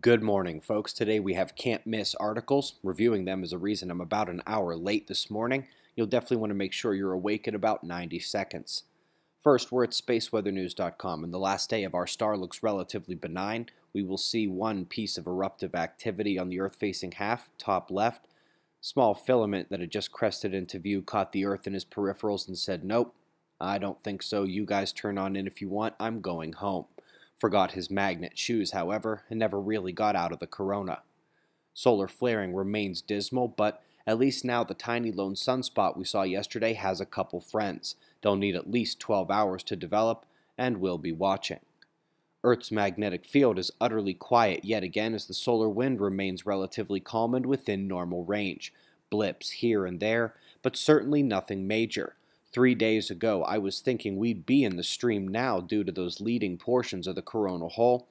Good morning, folks. Today we have can't miss articles. Reviewing them is a reason I'm about an hour late this morning. You'll definitely want to make sure you're awake in about 90 seconds. First, we're at spaceweathernews.com, and the last day of our star looks relatively benign. We will see one piece of eruptive activity on the Earth facing half, top left. Small filament that had just crested into view caught the Earth in his peripherals and said, Nope, I don't think so. You guys turn on in if you want. I'm going home. Forgot his magnet shoes, however, and never really got out of the corona. Solar flaring remains dismal, but at least now the tiny lone sunspot we saw yesterday has a couple friends. They'll need at least 12 hours to develop, and we'll be watching. Earth's magnetic field is utterly quiet yet again as the solar wind remains relatively calm and within normal range. Blips here and there, but certainly nothing major. Three days ago, I was thinking we'd be in the stream now due to those leading portions of the coronal hole.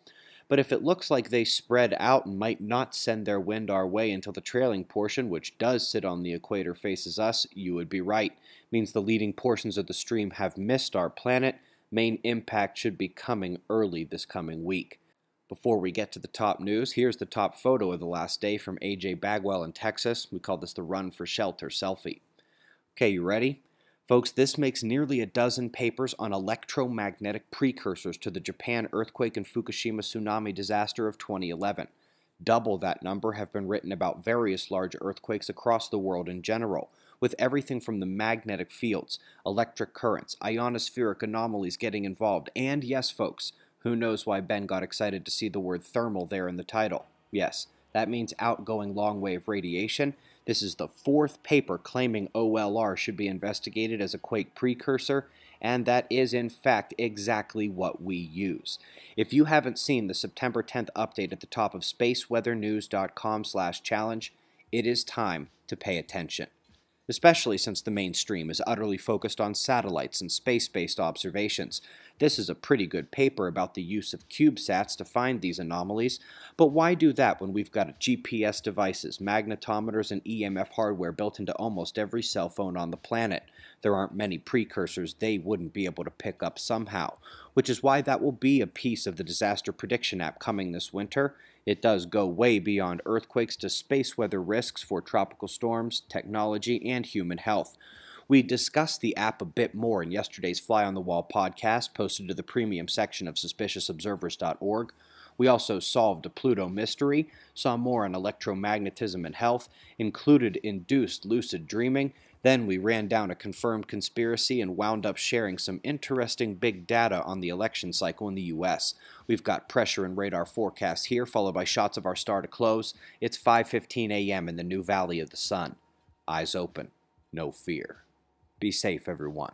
But if it looks like they spread out and might not send their wind our way until the trailing portion, which does sit on the equator, faces us, you would be right. Means the leading portions of the stream have missed our planet. Main impact should be coming early this coming week. Before we get to the top news, here's the top photo of the last day from AJ Bagwell in Texas. We call this the Run for Shelter selfie. Okay, you ready? Folks, this makes nearly a dozen papers on electromagnetic precursors to the Japan earthquake and Fukushima tsunami disaster of 2011. Double that number have been written about various large earthquakes across the world in general, with everything from the magnetic fields, electric currents, ionospheric anomalies getting involved, and yes, folks, who knows why Ben got excited to see the word thermal there in the title? Yes, that means outgoing long wave radiation, this is the fourth paper claiming OLR should be investigated as a quake precursor, and that is in fact exactly what we use. If you haven't seen the September 10th update at the top of spaceweathernews.com/challenge, it is time to pay attention especially since the mainstream is utterly focused on satellites and space-based observations. This is a pretty good paper about the use of CubeSats to find these anomalies, but why do that when we've got GPS devices, magnetometers, and EMF hardware built into almost every cell phone on the planet? There aren't many precursors they wouldn't be able to pick up somehow, which is why that will be a piece of the disaster prediction app coming this winter, it does go way beyond earthquakes to space weather risks for tropical storms, technology, and human health. We discussed the app a bit more in yesterday's Fly on the Wall podcast posted to the premium section of suspiciousobservers.org. We also solved a Pluto mystery, saw more on electromagnetism and health, included induced lucid dreaming, then we ran down a confirmed conspiracy and wound up sharing some interesting big data on the election cycle in the US. We've got pressure and radar forecasts here followed by shots of our star to close. It's 5:15 a.m. in the new valley of the sun. Eyes open, no fear. Be safe everyone.